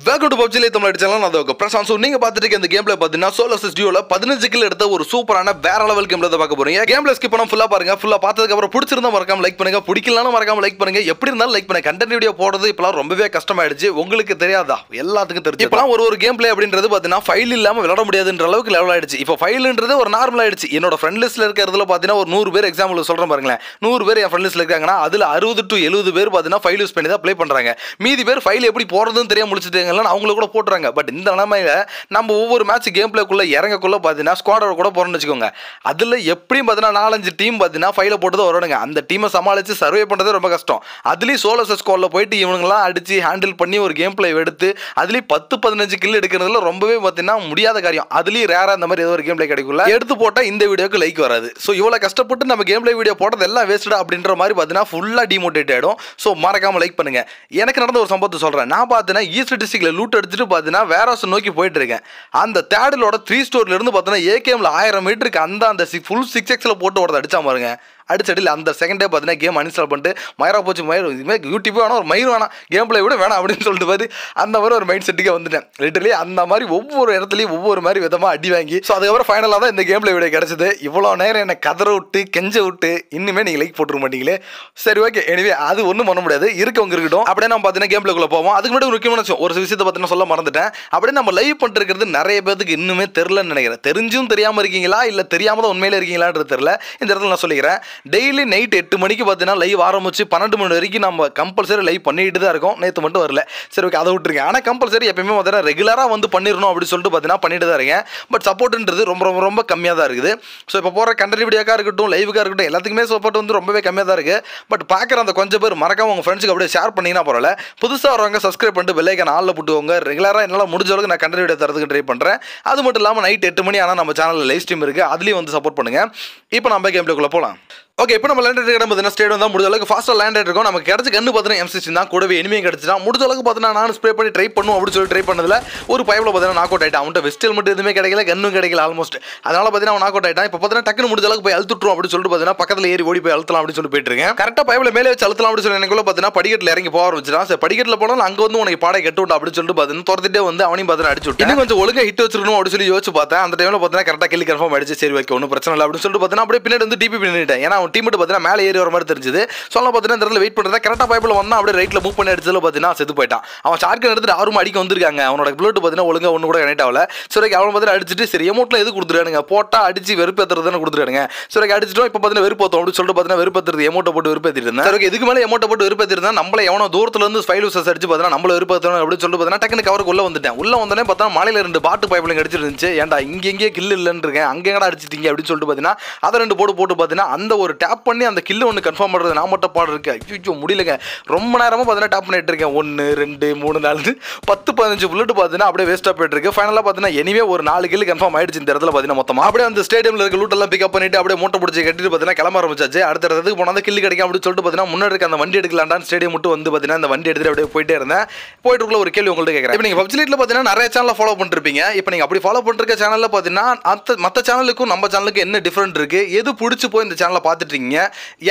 Welcome to பப்ஜிலே Tamil அடிச்சாலும். அது okay Prashanth. So நீங்கள் பார்த்துட்டு இந்த கேம் பார்த்தீங்கன்னா சோலோ சிஸ்டியோவில் பதினஞ்சு கிலோ எடுத்த ஒரு சூப்பரான வேற லெவல் கேம்ல தான் பார்க்க போறீங்க. கேம் ஸ்கிப் பண்ண ஃபுல்லாக பாருங்க. ஃபுல்லாக பார்த்ததுக்கு அப்புறம் பிடிச்சிருந்தா மறக்காம லைக் பண்ணுங்க. பிடிக்கலனாலும் மறக்காம லைக் பண்ணுங்க. எப்படி இருந்தாலும் லைக் பண்ணுங்க. கண்டென்ட் வீடியோ போடுறது இப்பெல்லாம் ரொம்பவே கஷ்டமாயிடுச்சு. உங்களுக்கு தெரியாதா? எல்லாத்துக்கும் தெரிஞ்சு இப்பெல்லாம் ஒரு ஒரு கேம் பிளே அப்படின்றது பார்த்தீங்கன்னா ஃபைல் இல்லாமல் விளாட முடியாதுன்ற அளவுக்கு லெவல் ஆயிடுச்சு. இப்போ ஃபைல்ன்றது ஒரு நார்மல் ஆயிடுச்சு. என்னோட ஃப்ரெண்ட் லிஸ்ட்ல இருக்கிறதுல பார்த்தீங்கன்னா ஒரு நூறு பேர் எக்ஸாம்பிள் சொல்றேன் பாருங்களேன். நூறு பேர் என் ஃப்ரெண்ட் லிஸ்ட்ல இருக்காங்கன்னா அதுல அறுபது டு எழுபது பேர் பார்த்தீங்கன்னா ஃபைல் யூஸ் பண்ணி தான் ப்ளே பண்றாங்க. மீதி பேர் ஃபைல் எப்படி போறதுன்னு தெரியாம முடிச்சுட்டாங்கன்னு அவங்கள கூட போட்டுறாங்க. பட் இந்த நிலமையில நம்ம ஒவ்வொரு மேட்ச் கேம் பிளேக்குள்ள இறங்கக்குள்ள பார்த்தீங்கன்னா ஸ்குவாடோட கூட போறோம்னு வச்சுக்கோங்க. அதில் எப்படியும் பார்த்தீங்கன்னா நாலஞ்சு டீம் பார்த்தீங்கன்னா ஃபைல போட்டு தான் வருவானுங்க. அந்த டீமை சமாளிச்சு சர்வே பண்றதே ரொம்ப கஷ்டம். அதுலேயும் சோலோ ஸ்குவாடில் போயிட்டு இவனுங்களாம் அடிச்சு ஹேண்டில் பண்ணி ஒரு கேம் பிளே எடுத்து அதுலேயும் பத்து பதினஞ்சு கில் எடுக்கிறதுல ரொம்பவே பார்த்தீங்கன்னா முடியாத காரியம். அதுலேயும் ரேராக இந்த மாதிரி ஏதோ ஒரு கேம் பிளே கிடைக்கும்ல. எடுத்து போட்டால் இந்த வீடியோக்கு லைக் வராது. ஸோ இவ்வளோ கஷ்டப்பட்டு நம்ம கேம் பிளே வீடியோ போட்டது எல்லாம் வேஸ்டா அப்படின்ற மாதிரி பார்த்தீங்கன்னா ஃபுல்லாக டிமோட்டிவேட் ஆகிடும் ஸோ மறக்காமல் லைக் பண்ணுங்க. எனக்கு நடந்த ஒரு சம்பவத்தை சொல்கிறேன் நான் பார்த்தீங்கன்னா ஈஸ்ட் டிஸ்ட்ரிக்ட்ல லூட் அடிச்சுட்டு பார்த்தீங்கன்னா வேற நோக்கி போயிட்டு இருக்கேன் அந்த தேடலோட த்ரீ ஸ்டோர்ல இருந்து பார்த்தீங்கன்னா ஏகேம்ல ஆயிரம் மீட்டருக்கு அந்த அந்த ஃபுல் சிக்ஸ் எக்ஸில் போட்டு ஒருத்த அடிச்சா பாருங்க. அடிச்சடியில் அந்த செகண்டே பார்த்தீங்கன்னா கேம் அன்இன்ஸ்டால் பண்ணிட்டு மயிரா போச்சு மயிர் இதுமாதிரி யூடியூப் வேணாம் ஒரு மயிர் வேணாம் கேம் பிளே விட வேணாம் அப்படின்னு சொல்லிட்டு பார்த்து அந்த மாதிரி ஒரு மைண்ட் செட்டுக்கே வந்துட்டேன். லிட்டரலி அந்த மாதிரி ஒவ்வொரு இடத்துலையும் ஒவ்வொரு மாதிரி விதமாக அடி வாங்கி ஸோ அதுக்கப்புறம் ஃபைனலாக தான் இந்த கேம் பிளே வீடியோ கிடச்சிது. இவ்வளோ நேரம் என்னை கதற விட்டு கெஞ்ச விட்டு இன்னுமே நீங்கள் லைக் போட்டுருக்க மாட்டீங்களே. சரி ஓகே எனவே அது ஒன்றும் பண்ண முடியாது. இருக்கவங்க இருக்கட்டும். அப்படியே நம்ம பார்த்தீங்கன்னா கேம் பிளேக்குள்ள போவோம். அதுக்கு முன்னாடி ஒரு முக்கியமான விஷயம் ஒரு விஷயத்தை பார்த்தீங்கன்னா சொல்ல மறந்துட்டேன். அப்படியே நம்ம லைவ் பண்ணிருக்கிறது நிறைய பேருக்கு இன்னுமே தெரிலன்னு நினைக்கிறேன். தெரிஞ்சும் தெரியாமல் இருக்கீங்களா? இல்லை தெரியாம தான் உண்மையிலே இருக்கீங்களான்றது தெரில இந்த இடத்துல நான் சொல்லிக்கிறேன். டெய்லி நைட் எட்டு மணிக்கு பார்த்தீங்கன்னா லைவ் ஆரம்பிச்சு பன்னெண்டு மணி வரைக்கும் நம்ம கம்பல்சரி லைவ் பண்ணிட்டு தான் இருக்கோம். நேற்று மட்டும் வரல. சரி ஓகே அதை விட்டுருங்க. ஆனால் கம்பல்சரி எப்பயுமே பார்த்தீங்கன்னா ரெகுலராக வந்து பண்ணிடணும் அப்படின்னு சொல்லிட்டு பார்த்தீங்கன்னா பண்ணிட்டு தான் இருக்கேன். பட் சப்போர்ட்ன்றது ரொம்ப ரொம்ப ரொம்ப கம்மியாக தான் இருக்குது. ஸோ இப்போ போகிற கண்டென்ட் வீடியோக்காக இருக்கட்டும் லைவுக்காக இருக்கட்டும் எல்லாத்துக்குமே சப்போர்ட் வந்து ரொம்பவே கம்மியாக தான் இருக்குது பட் பார்க்குற அந்த கொஞ்சம் பேர் மறக்காம உங்கள் ஃப்ரெண்ட்ஸுக்கு அப்படியே ஷேர் பண்ணிங்கன்னா பரவாயில்ல. புதுசாக வரவங்க சப்ஸ்கிரைப் பண்ணிட்டு பெல்லைக்கான ஆளில் போட்டுவோங்க ரெகுலராக என்னால் முடிஞ்ச அளவுக்கு நான் கண்டென்ட் வீடியோ தரதுக்கு ட்ரை பண்ணுறேன் அது மட்டும் இல்லாமல் நைட் எட்டு மணி ஆனால் நம்ம சேனலில் லைவ் ஸ்ட்ரீம் இருக்குது அதுலேயும் வந்து சப்போர்ட் பண்ணுங்கள் இப்போ நம்ம கேம்பிளுக்குள்ளே போகலாம் ஓகே இப்போ நம்ம லேண்ட் ஆகிட்டு பார்த்தீங்கன்னா ஸ்டேடியம் தான். முடிஞ்ச அளவுக்கு ஃபாஸ்ட்டாக லேண்ட் ஆகிருக்கோம் நமக்கு கிடச்சி கண்ணு பார்த்தீங்கன்னா எம்சிசி தான். கூடவே இனிமையும் கிடச்சினா முடிஞ்ச அளவுக்கு பார்த்தீங்கன்னா நான் ஸ்ப்ரே பண்ணி ட்ரை பண்ணுவோம் அப்படின்னு சொல்லி ட்ரை பண்ணதில் ஒரு பைப்பில் பார்த்தீங்கன்னா நாக் அவுட் ஆகிட்டான் அவன்கிட்ட வெஸ்ட் மட்டும் எதுவுமே கிடைக்கல கண்ணும் கிடைக்கல ஆல்மோஸ்ட் அதனால் பார்த்தீங்கன்னா அவன் நாக் அவுட் ஆகிட்டான் இப்போ பார்த்தீங்கன்னா டக்குனு முடிஞ்ச அளவுக்கு போய் அழுத்துட்டுரும் அப்படின்னு சொல்லிட்டு பார்த்தீங்கன்னா பக்கத்தில் ஏறி ஓடி போய் அழுத்தலாம் அப்படின்னு சொல்லி போயிட்டு இருக்கேன். கரெக்டாக பைப்பில் மேலே வச்சு அழுத்தலாம் அப்படின்னு சொல்லி எனக்குள்ள பார்த்தீங்கன்னா படிக்கட்டில் இறங்கி போக ஆரம்பிச்சிடான் சரி படிக்கட்டில் போனாலும் அங்கே வந்து உனக்கு பாடை கெட்டு விட்டு அப்படின்னு சொல்லிட்டு பார்த்தீங்கன்னா துரத்திட்டே வந்து அவனையும் பார்த்தீங்கன்னா அடிச்சு விட்டு இன்னும் கொஞ்சம் ஒழுங்காக ஹிட் வச்சிருக்கணும் அப்படின்னு சொல்லி யோசிச்சு பார்த்தேன். அந்த டைமில் பார்த்தீங்கன்னா கரெக்டாக கில்லி கன்ஃபார்ம் ஆயிடுச்சு சரி ஓகே ஒன்றும் பிரச்சனை இல்லை அப்படின்னு சொல்லிட்டு பார்த்தீங்கன்னா அப்படியே பின்னாடி வந்து டிபி பண்ணிட்டேன் ஏன்னா அவன் டீம் பார்த்தீங்கன்னா மேலே ஏறி வர மாதிரி தெரிஞ்சது. சொல்ல பார்த்தீங்கன்னா இந்த இடத்துல வெயிட் பண்ணுறதா கரெக்டாக பைப்பில் வந்தான் அப்படியே ரைட்டில் மூவ் பண்ணி அடிச்சதுல பார்த்தீங்கன்னா செத்து போயிட்டான். அவன் ஷார்க்கன் எடுத்துட்டு ஆறுமா அடிக்க வந்திருக்காங்க. அவனோட புல்லட் பார்த்தீங்கன்னா ஒழுங்காக ஒன்று கூட கனெக்ட் ஆகல. சரி அவன் பார்த்தீங்கன்னா அடிச்சுட்டு சரி எமௌண்ட்டில் எது கொடுத்துருக்கானுங்க? போட்டால் அடிச்சு வெறுப்பேற்றுறதுன்னு கொடுத்துருக்கானுங்க. சரி அடிச்சிட்டோம் இப்போ பார்த்தீங்கன்னா வெறுப்போத்தோம் அப்படின்னு சொல்லிட்டு பார்த்தீங்கன்னா வெறுப்பேற்றுறது எமௌண்ட்டை போட்டு வெறுப்பேற்றிட்டு இருந்தேன். சரி இதுக்கு மேலே எமௌண்ட்டை போட்டு வெறுப்பேற்றிருந்தா நம்மளை எவனோ தூரத்தில் இருந்து ஃபைல் யூசர்ஸ் அடிச்சு பார்த்தீங்கன்னா நம்மள வெறுப்பேற்றணும் அப்படின்னு சொல்லிட்டு பார்த்தீங்கன்னா டக்குனு கவருக்கு உள்ளே வந்துட்டேன். உள்ள வந்தோடனே பார்த்தா மாலையில் ரெண்டு பாட்டு பைப்பில் அடிச்சிருந்துச்சு இருந்துச்சு. ஏன்டா இங்கே எங்கேயே கில் இல்லைன்னு இருக்கேன் அங்கே எங்கடா அடிச்சிட்டீங்க அப்படின்னு சொல்லிட்டு பார்த்தீங்கன்னா அதை ரெண்டு போட்டு போட்டு பார்த்தீங்கன்னா அந்த ஒரு டேப் பண்ணி அந்த கில்லு ஒன்று கன்ஃபார்ம் பண்ணுறது நான் மட்டும் பாடு இருக்கேன். ஐயோ முடியலங்க. ரொம்ப நேரமாக பார்த்தீங்கன்னா டேப் பண்ணிட்டு இருக்கேன். ஒன்று ரெண்டு மூணு நாலு பத்து பதினஞ்சு புல்லட் பார்த்தீங்கன்னா அப்படியே வேஸ்ட்டாக போயிட்டு இருக்கு. ஃபைனலாக பார்த்தீங்கன்னா எனிவே ஒரு நாலு கில்லு கன்ஃபார்ம் ஆயிடுச்சு இந்த இடத்துல பார்த்தீங்கன்னா மொத்தமாக அப்படியே அந்த ஸ்டேடியமில் இருக்க லூட்டெல்லாம் பிக்கப் பண்ணிட்டு அப்படியே மூட்டை பிடிச்சி கட்டிட்டு பார்த்தீங்கன்னா கிளம்ப ஆரம்பிச்சாச்சு. அடுத்த இடத்துக்கு போனால் கில்லு கிடைக்கும் அப்படின்னு சொல்லிட்டு பார்த்தீங்கன்னா முன்னாடி இருக்க அந்த வண்டி எடுக்கலாண்டான்னு ஸ்டேடியம் மட்டும் வந்து பார்த்தீங்கன்னா அந்த வண்டி எடுத்துட்டு அப்படியே போயிட்டே இருந்தேன். போயிட்டு இருக்குள்ள ஒரு கேள்வி உங்கள்கிட்ட கேட்குறேன் இப்போ நீங்கள் பப்ஜிலேட்டில் பார்த்தீங்கன்னா நிறைய சேனலில் ஃபாலோ பண்ணிருப்பீங்க. இப்போ நீங்கள் அப்படி ஃபாலோ பண்ணிருக்க சேனலில் பார்த்தீங்கன்னா மற்ற மற்ற சேனலுக்கும் நம்ம சேனலுக்கும் என்ன டிஃப்ரெண்ட் இருக்குது எது பிடிச்சி போய் இந்த சேனலை பார்த்து இருக்கீங்க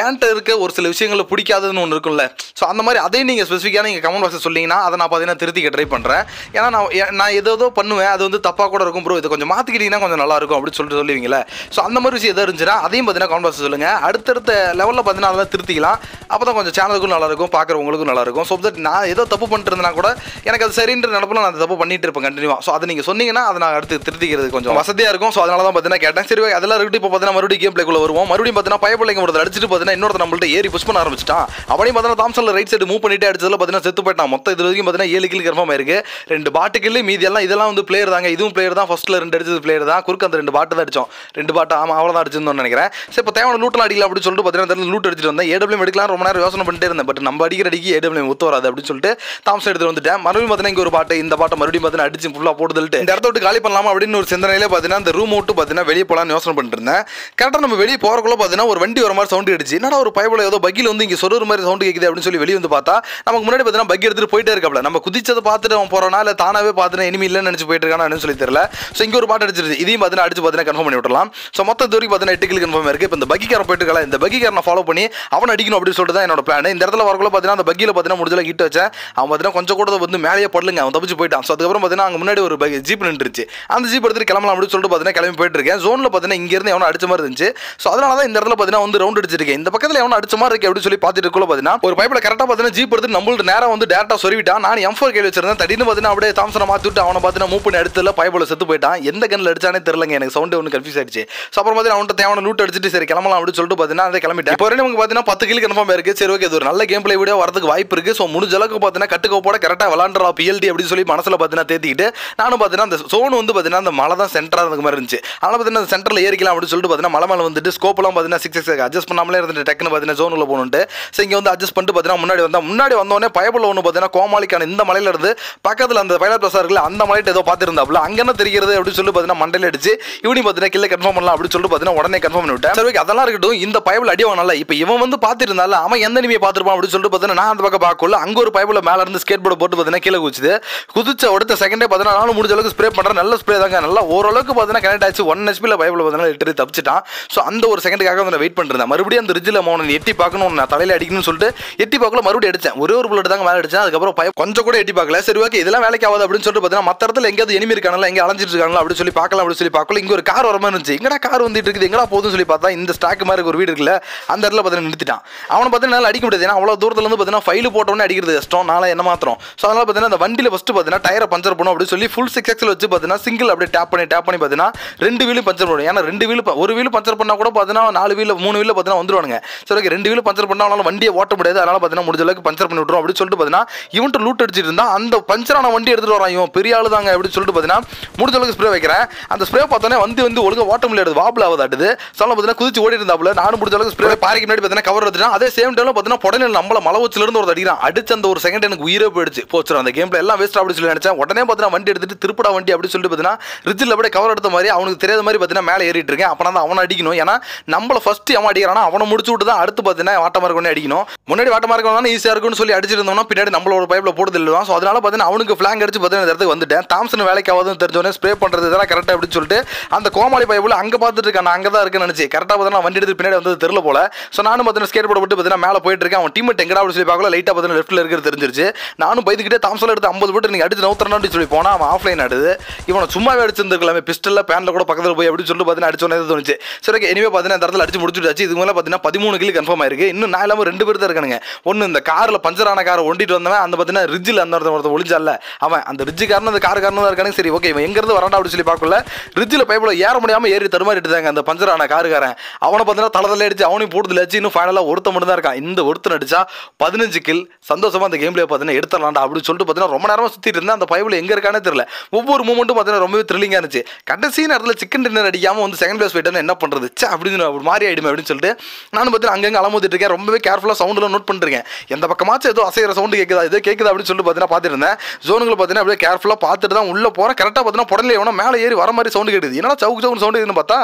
ஏன்ட்ட இருக்க ஒரு சில விஷயங்களை பிடிக்காததுன்னு ஒன்று இருக்கும்ல. ஸோ அந்த மாதிரி அதையும் நீங்கள் ஸ்பெசிஃபிக்காக நீங்கள் கமெண்ட் பாக்ஸில் சொன்னீங்கன்னா அதை நான் பார்த்தீங்கன்னா திருத்திக்க ட்ரை பண்ணுறேன் ஏன்னா நான் நான் ஏதோ ஏதோ பண்ணுவேன். அது வந்து தப்பாக கூட இருக்கும் ப்ரோ இதை கொஞ்சம் மாற்றிக்கிட்டீங்கன்னா கொஞ்சம் நல்லா இருக்கும் அப்படின்னு சொல்லிட்டு சொல்லுவீங்களே ஸோ அந்த மாதிரி விஷயம் எதாவது இருந்துச்சுன்னா அதையும் பார்த்தீங்கன்னா கமெண்ட் பாக்ஸ் சொல்லுங்கள் அடுத்தடுத்த லெவலில் பார்த்தீங்கன்னா அதெல்லாம் திருத்திக்கலாம். அப்போ தான் கொஞ்சம் சேனலுக்கும் நல்லாயிருக்கும் பார்க்குறவங்களுக்கும் நல்லாயிருக்கும் ஸோ தட் நான் ஏதோ தப்பு பண்ணிட்டு இருந்தேன்னா கூட எனக்கு அது சரின்ற நடப்பில் நான் அந்த தப்பு பண்ணிட்டு இருப்பேன் கண்டினியூவாக ஸோ அதை நீங்கள் சொன்னீங்கன்னா அதை நான் அடுத்து திருத்திக்கிறது கொஞ்சம் வசதியாக இருக்கும். ஸோ அதனால தான் பார்த்தீங்கன்னா கேட்டேன். சரி அதெல்லாம் இருக்கட்டும் இப்போ பார்த்தீங்கன்னா மறுபடியும் கேம் பிளேக்குள்ளே வருவோம். மறுபடியும் பார்த்தீங்கன்னா பிள்ளைங்க ஒருத்தர் அடிச்சுட்டு பார்த்தீங்கன்னா இன்னொருத்த நம்மள்ட்ட ஏறி புஷ் பண்ண ஆரம்பிச்சிட்டான். அவனையும் பார்த்தீங்கன்னா தாம்சனில் ரைட் சைடு மூவ் பண்ணிட்டு அடிச்சதில் பார்த்தீங்கன்னா செத்து போயிட்டான். மொத்தம் இது வரைக்கும் பார்த்தீங்கன்னா ஏழு கில் கன்ஃபார்ம் ஆயிருக்கு. ரெண்டு பாட்டு மீதி எல்லாம் இதெல்லாம் வந்து பிளேயர் தாங்க. இதுவும் பிளேயர் தான். ஃபர்ஸ்ட்ல ரெண்டு அடிச்சது பிளேயர் தான். குறுக்க அந்த ரெண்டு பாட்டு தான் அடிச்சோம். ரெண்டு பாட்டு ஆமாம் அவ்வளோ தான் அடிச்சிருந்தோம்னு நினைக்கிறேன். சரி இப்போ தேவையான லூட்டில் அடிக்கலாம் அப்படின்னு சொல்லிட்டு பார்த்தீங்கன்னா லூட் அடிச்சிட்டு வந்தேன். ஏடபிள்யூ எடுக்கலாம் ரொம்ப நேரம் யோசனை பண்ணிட்டே இருந்தேன். பட் நம்ம அடிக்கிற அடிக்கு ஏடபிள்யூ ஒத்து வராது அப்படின்னு சொல்லிட்டு தாம்சன் எடுத்துட்டு வந்துட்டேன். மறுபடியும் பார்த்தீங்கன்னா இங்கே ஒரு பாட்டு இந்த பாட்டை மறுபடியும் பார்த்தீங்கன்னா அடிச்சு ஃபுல்லாக போட்டுதல்ட்டு இந்த இடத்த விட்டு காலி பண்ணலாமா அப்படின்னு ஒரு சிந்தனையிலே பார்த்தீங்கன்னா அந்த ரூம் விட்டு பார்த்தீங்கன்னா வெளியே போகலான்னு யோசனை பண்ணிட்டு இருந்தேன். கரெக்டாக நம்ம வெளியே போகிறக்குள்ள பார்த்தீங்கன்னா ஒரு வண்டி ஒரு மாதிரி சவுண்ட் அடிச்சு என்னடா ஒரு பயபுல ஏதோ பக்கியில் வந்து இங்கே சொல்கிற மாதிரி சவுண்ட் கேட்குது அப்படின்னு சொல்லி வெளியே வந்து பார்த்தா நமக்கு முன்னாடி பார்த்தீங்கன்னா பக்கி எடுத்துட்டு போயிட்டே இருக்காப்ல. நம்ம குதிச்சதை பார்த்துட்டு அவன் போறானா இல்லை தானாவே பார்த்துட்டு இனிமே இல்லைன்னு நினச்சி போயிட்டு இருக்கானா சொல்லி தெரியல. ஸோ இங்கே ஒரு பாட்டு அடிச்சிருச்சு. இதையும் பார்த்தீங்கன்னா அடிச்சு பார்த்தீங்கன்னா கன்ஃபார்ம் பண்ணி விட்டுலாம் ஸோ மொத்த தூரம் பார்த்தீங்கன்னா எட்டு கிலோ கன்ஃபார்ம் இருக்கு. இப்போ இந்த பக்கிக்காரன் போயிட்டு இருக்கல இந்த பக்கிக்காரனை ஃபாலோ பண்ணி அவன் அடிக்கணும் அப்படின்னு சொல்லிட்டு தான் என்னோட பிளான் இந்த இடத்துல வரக்குள்ள பார்த்தீங்கன்னா அந்த பக்கியில் பார்த்தீங்கன்னா முடிஞ்சல ஹிட் வச்சேன். அவன் பார்த்தீங்கன்னா கொஞ்சம் கூட வந்து மேலேயே படலுங்க. அவன் தப்பிச்சு போயிட்டான். ஸோ அதுக்கப்புறம் பார்த்தீங்கன்னா அங்கே முன்னாடி ஒரு பைக் ஜீப் நின்றுச்சு. அந்த ஜீப் எடுத்துட்டு கிளம்பலாம் அப்படின்னு சொல்லிட்டு பார்த்தீங்கன்னா கிளம்பி போயிட்டு இருக்கேன். ஜோனில் பார்த்தீங்கன்னா இங்கேருந்து எவனோ அடிச்ச மாதிரி இருந்துச்சு. ஸோ அதனால தான் இந்த இடத்துல பார்த்தீங்கன்னா வந்து ரவுண்ட் அடிச்சிருக்கேன். இந்த பக்கத்தில் எவனும் அடிச்ச மாதிரி இருக்கு அப்படின்னு சொல்லி பார்த்துட்டு இருக்குள்ள பார்த்தீங்கன்னா ஒரு பைப்பில் கரெக்டாக பார்த்தீங்கன்னா ஜீப் எடுத்து நம்மள்ட்ட நேரம் வந்து டேரக்டா சொல்லிவிட்டான் நான் எம் ஃபோர் கேள்வி வச்சிருந்தேன். திடீர்னு பார்த்தீங்கன்னா அப்படியே தாம்சனை மாற்றி விட்டு அவனை பார்த்தீங்கன்னா மூவ் பண்ணி அடுத்துல பைப்பில் செத்து போயிட்டான். எந்த கண்ணில் அடிச்சானே தெரியலங்க எனக்கு சவுண்டு ஒன்று கன்ஃபியூஸ் ஆயிடுச்சு. ஸோ அப்புறம் பார்த்தீங்கன்னா அவன்கிட்ட தேவையான லூட் அடிச்சிட்டு சரி கிளம்பலாம் அப்படின்னு சொல்லிட்டு பார்த்தீங்கன்னா அதை கிளம்பிட்டேன். இப்போ வரைக்கும் நமக்கு பார்த்தீங்கன்னா பத்து கிலோ கன்ஃபார்ம் இருக்கு சரி ஓகே இது ஒரு நல்ல கேம் பிளே வீடியோ வரதுக்கு வாய்ப்பு இருக்கு. ஸோ முடிஞ்ச அளவுக்கு பார்த்தீங்கன்னா கட்டுக்கோப்போட கரெக்டாக விளாண்டுறா பிஎல்டி அப்படின்னு சொல்லி மனசில் பார்த்தீங்கன்னா தேத்திக்கிட்டு நானும் பார்த்தீங்கன்னா அந்த சோன் வந்து பார்த்தீங்கன்னா அந்த மலை தான் சென்டராக இருந்த மாதிரி இருந்துச்சு. அதனால் பார்த்தீங்கன்னா அந்த சென்டரில் ஏறிக்கலாம் அப்படின்னு சொல்லிட்டு பார்த்தீங்கன்னா மலை மேலே வந்துட்டு ஸ்கோப்லாம் பார்த்தீங்கன்னா சிக்ஸ் அட்ஜஸ்ட் பண்ணாமலே இருந்துட்டு டக்குன்னு பார்த்தீங்கன்னா ஜோனில் போகணுன்ட்டு. ஸோ இங்கே வந்து அட்ஜஸ்ட் பண்ணிட்டு பார்த்தீங்கன்னா முன்னாடி வந்தால் முன்னாடி வந்தோடனே பயபுள்ள ஒன்று பார்த்தீங்கன்னா கோமாளிக்கான இந்த மலையில இருந்து பக்கத்தில் அந்த பைலட் பஸ் இருக்குல்ல அந்த மலையிட்ட ஏதோ பார்த்துருந்தாப்புல. அங்கே என்ன தெரிகிறது அப்படின்னு சொல்லி பார்த்தீங்கன்னா மண்டையில் அடிச்சு இவனி பார்த்தீங்கன்னா கில்ல கன்ஃபார்ம் பண்ணலாம் அப்படின்னு சொல்லிட்டு பார்த்தீங்கன்னா உடனே கன்ஃபார்ம் பண்ணிவிட்டேன் சரி அதெல்லாம் இருக்கட்டும். இந்த பயபிள் அடி வாங்கல இப்போ இவன் வந்து பார்த்துருந்தால அவன் எந்த நிமியை பார்த்துருப்பான் அப்படின்னு சொல்லிட்டு பார்த்தீங்கன்னா நான் அந்த பக்கம் பார்க்கல. அங்கே ஒரு பயபிள் மேலே இருந்து ஸ்கேட் போர்டு போட்டு பார்த்தீங்கன்னா கீழே குதிச்சுது. குதிச்ச அடுத்த செகண்டே பார்த்தீங்கன்னா நானும் முடிஞ்ச அளவுக்கு ஸ்ப்ரே பண்ணுறேன் நல்ல ஸ்ப்ரே தாங்க. நல்லா ஓரளவுக்கு பார்த்தீங்கன்னா கனெக்ட் ஆச்சு ஒன் ஹெச்பியில் பயபிள் பார்த்தீங்கன்னா லிட்டரி தப்பிச்சிட்டான். ஸோ அந்த ஒரு செகண்டுக்காக வந்து வெயிட் பண்ணிருந்தேன். மறுபடியும் அந்த ரிஜில் மௌன எட்டி பார்க்கணும் நான் தலையில் அடிக்கணும்னு சொல்லிட்டு எட்டி பார்க்கல மறுபடியும் அடிச்சேன். ஒரே ஒரு புல்லட் தாங்க மேலே அடிச்சேன். அதுக்கப்புறம் பயம் கொஞ்சம் கூட எட்டி பார்க்கல. சரி ஓகே இதெல்லாம் வேலைக்கு ஆகாது அப்படின்னு சொல்லிட்டு பார்த்தீங்கன்னா மற்ற இடத்துல எங்கேயாவது எனிமி இருக்காங்களா எங்கே அலைஞ்சிட்டு இருக்காங்களா அப்படின்னு சொல்லி பார்க்கலாம் அப்படின்னு சொல்லி பார்க்கல. இங்கே ஒரு கார் வர மாதிரி இருந்துச்சு. எங்கடா கார் வந்துட்டு இருக்குது? எங்கடா போதும் சொல்லி பார்த்தா இந்த ஸ்டாக் மாதிரி ஒரு வீடு இருக்குல்ல அந்த இடத்துல பார்த்தீங்கன்னா நிறுத்திட்டான். அவனை பார்த்தீங்கன்னா அடிக்க முடியாது. ஏன்னா அவ்வளோ தூரத்துல இருந்து பார்த்தீங்கன்னா ஃபைல் போட்டோன்னே அடிக்கிறது கஷ்டம். நாளை என்ன மாத்திரம்? ஸோ அதனால பார்த்தீங்கன்னா அந்த வண்டியில் ஃபஸ்ட்டு பார்த்தீங்கன்னா டயரை பஞ்சர் பண்ணும் அப்படின்னு சொல்லி ஃபுல் சிக்ஸ் எக்ஸில் வச்சு பார்த்தீங்கன்னா சிங்கிள் அப்படியே டேப் பண்ணி டேப் பண்ணி பார்த்தீங்கன்னா ரெண்டு வீலும் பஞ்சர் பண்ணும். ஏன்னா ரெண்டு வீல் ஒரு வீல் பஞ்சர் பண்ணால் கூட பார்த்தீங்கன்னா நாலு வீல் மூணு வீல் பார்த்தீங்கன்னா வந்துருவானுங்க. சரி ஓகே ரெண்டு வீல் பஞ்சர் பண்ணால் அவனால வண்டியை ஓட்ட முடியாது. அதனால பார்த்தீங்கன்னா முடிஞ்ச அளவுக்கு பஞ்சர் பண்ணி விட்ரும் அப்படின்னு சொல்லிட்டு பார்த்தீங்கன்னா இவன்ட்டு லூட் அடிச்சிட்டு இருந்தா அந்த பஞ்சரான வண்டி எடுத்துட்டு வரான் இவன். பெரிய ஆளு தாங்க அப்படின்னு சொல்லிட்டு பார்த்தீங்கன்னா முடிஞ்ச அளவுக்கு ஸ்ப்ரே வைக்கிறேன். அந்த ஸ்ப்ரே பார்த்தோன்னே வந்து வந்து ஒழுங்கா ஓட்ட முடியாது. வாபிள் ஆகுதாட்டுது சொல்ல பார்த்தீங்கன்னா குதிச்சு ஓடி இருந்தாப்புல. நானும் முடிஞ்ச அளவுக்கு ஸ்ப்ரே பாரிக்கு முன்னாடி பார்த்தீங்கன்னா கவர் எடுத்துட்டான். அதே சேம் டைம்ல பார்த்தீங்கன்னா புடனே நம்மள மலை உச்சில இருந்து ஒரு அடிக்கிறான். அடிச்ச அந்த ஒரு செகண்ட் எனக்கு உயிரே போயிடுச்சு. போச்சு அந்த கேம்ல எல்லாம் வேஸ்ட் அப்படி சொல்லி நினைச்சேன். உடனே பார்த்தீங்கன்னா வண்டி எடுத்துட்டு திருப்படா வண்டி அப்படி சொல்லிட்டு பார்த்தீங்கன்னா ரிஜில் அப்படியே கவர் எடுத்த மாதிரி அவனுக்கு தெரியாத மாதிரி பார்த்தீங்கன்னா மேலே ஏறிட்டு இருக்கேன். அப்போ தான் அவனை அடிக்கணும். ஏன்னா நம்மள ஃபர்ஸ்ட் அவன் அடிக்கிறானா? அவனை முடிச்சு விட்டு தான் அடுத்து பார்த்தீங்கன்னா வாட்டமாக இருக்கணும் அடிக்கணும். முன்னாடி வாட்டமார்க்கு ஈஸியாக இருக்கும்னு சொல்லி அடிச்சிருந்தோம்னா பின்னாடி நம்மளோட பைப்பில் போட்டு இல்லை ஸோ அதனால பார்த்தீங்கன்னா அவனுக்கு ஃபிளாங் அடிச்சு பார்த்தீங்கன்னா இடத்துக்கு வந்துட்டேன். தாம்சன் வேலைக்கு ஆகுதுன்னு தெரிஞ்சோடனே ஸ்ப்ரே பண்ணுறது இதெல்லாம் கரெக்டாக அப்படின்னு சொல்லிட்டு அந்த கோமாளி பைப்பில் அங்கே பார்த்துட்டு இருக்கான். அங்கே தான் இருக்குன்னு நினச்சி. கரெக்டாக பார்த்தீங்கன்னா வண்டி எடுத்து பின்னாடி வந்து தெரியல போல. ஸோ நானும் பார்த்தீங்கன்னா ஸ்கேட் போட்டு பார்த்தீங்கன்னா மேலே போயிட்டு இருக்கேன். அவன் டீம் எங்கடா அப்படி சொல்லி பார்க்கல. லைட்டாக பார்த்தீங்கன்னா லெஃப்ட்டில் இருக்கிறது தெரிஞ்சிருச்சு. நானும் பயந்துக்கிட்டே தாம்சன் எடுத்து ஐம்பது போட்டு நீங்கள் அடிச்சு நவுத்துறேன்னு சொல்லி போனால் அவன் ஆஃப்லைன் ஆடுது. இவனை சும்மாவே அடிச்சிருந்துருக்கலாமே. பிஸ்டலில் பேனில் கூட பக்கத்தில் போய் அப்படின்னு சொல்லிட்டு பார்த்தீங்கன்னா அடிச்சோன்னே தோணுச்சு. சரி ஓகே எனிவே பார்த்தீங்கன்னா இந்த இடத்துல அடிச்சு முடிச்சு முடிச்சுட்டாச்சு இது மேலே பார்த்தீங்கன்னா பதிமூணு கிலோ கன்ஃபார்ம் ஆயிருக்கு. இன்னும் நான் இல்லாமல் ரெண்டு பேர் தான் இருக்கானுங்க. ஒன்று இந்த காரில் பஞ்சர் ஆன காரை ஒண்டிட்டு வந்தவன் அந்த பார்த்தீங்கன்னா ரிட்ஜில் அந்த ஒருத்தன் ஒருத்தன் ஒளிஞ்சால அவன் அந்த ரிஜ்ஜு காரணம் அந்த கார் காரணம் தான் இருக்கானு சரி ஓகே இவன் எங்கேருந்து வராண்டா அப்படின்னு சொல்லி பார்க்கல ரிஜ்ஜில் பைப்பில் ஏற முடியாமல் ஏறி தருமாறிட்டு தாங்க அந்த பஞ்சர் ஆன காருக்காரன் அவனை பார்த்தீங்கன்னா தளத்தில் அடிச்சு அவனையும் போடுதல் அடிச்சு இன்னும் ஃபைனலாக ஒருத்த மட்டும் தான் இருக்கான். இந்த ஒருத்தன் அடிச்சா பதினஞ்சு கில் சந்தோஷமாக அந்த கேம்லேயே பார்த்தீங்கன்னா எடுத்துடலாம்டா அப்படின்னு சொல்லிட்டு பார்த்தீங்கன்னா ரொம்ப நேரமாக சுற்றிட்டு இருந்தேன். அந்த பைப்பில் எங்கே இருக்கானே தெரியல. ஒவ்வொரு மூமெண்ட்டும் பார்த்தீங்கன்னா ரொம்பவே த்ரில்லிங்காக இருந்துச்சு. கடைசி நேரத்தில் சிக்கன் டின்னர் அடிக்காமல் வந்து செகண்ட் பிளேஸ் போயிட்டேன்னா என்ன பண்ணுறது சே அப்படின்னு ஒரு மாதிரி ஆயிடுமே அப்படின்னு சொல்லிட்டு நானும் பார்த்தீங்கன்னா அங்கங்கே அலமோதிட்டு இருக்கேன். ரொம்பவே கேர்ஃபுல்லாக சவுண்டில் நோட் பண்ணிருக்கேன். எந்த பக்கமாச்சும் ஏதோ அசைகிற சவுண்டு கேட்குதா ஏதோ கேட்குதா அப்படின்னு சொல்லிட்டு பார்த்தீங்கன்னா பார்த்துட்டு இருந்தேன் ஜோனுங்களை பார்த்தீங்கன்னா அப்படியே கேர்ஃபுல்லாக பார்த்துட்டு தான் உள்ளே போகிறேன் கரெக்டாக பார்த்தீங்கன்னா புடலே எவனோ மேலே ஏறி வர மாதிரி சவுண்டு கேட்டுது என்னடா சவுக்கு சவுண்ட் சவுண்டு பார்த்தா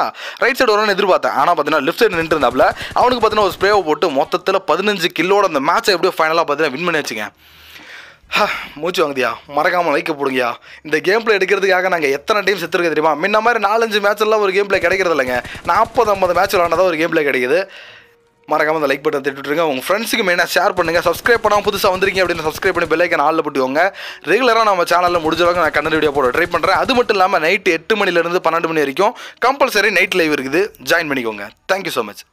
ரைட் சைடு வரணும்னு எதிர்பார்த்தேன். ஆனால் பார்த்தீங்கன்னா லெஃப்ட் சைடு நின்று இருந்தாப்புல அவனுக்கு பார்த்தீங்கன்னா ஒரு ஸ்ப்ரேவை போட்டு மொத்தத்தில் பதினஞ்சு கிலோட அந்த மேட்சை எப்படியோ ஃபைனலாக பார்த்தீங்கன்னா வின் பண்ணி வச்சுங்க ஹா, மூச்சு வாங்குதியா? மறக்காமல் லைக்க போடுங்கயா இந்த கேம் பிளே எடுக்கிறதுக்காக நாங்கள் எத்தனை டைம் செத்துருக்க தெரியுமா? முன்ன மாதிரி நாலஞ்சு மேட்செல்லாம் ஒரு கேம் பிளே கிடைக்கிறது இல்லைங்க. நாற்பது ஐம்பது மேட்ச் விளாண்டதான் ஒரு கேம் பிளே கிடைக்குது. மறக்காமல் அந்த லைக் பட்டன் தட்டிட்டுருங்க உங்கள் ஃப்ரெண்ட்ஸுக்கு மெயினாக ஷேர் பண்ணுங்கள் சப்ஸ்கிரைப் பண்ணாமல் புதுசாக வந்திருக்கீங்க அப்படின்னு சப்ஸ்கிரைப் பண்ணி பெல்லைக்கன் ஆளில் போட்டுக்கோங்க. ரெகுலராக நம்ம சேனலில் முடிஞ்ச அளவுக்கு நான் கண்ணன் வீடியோ போட ட்ரை பண்ணுறேன் அது மட்டும் இல்லாமல் நைட்டு எட்டு மணிலேருந்து பன்னெண்டு மணி வரைக்கும் கம்பல்சரி நைட் லைவ் இருக்குது. ஜாயின் பண்ணிக்கோங்க. Thank you so much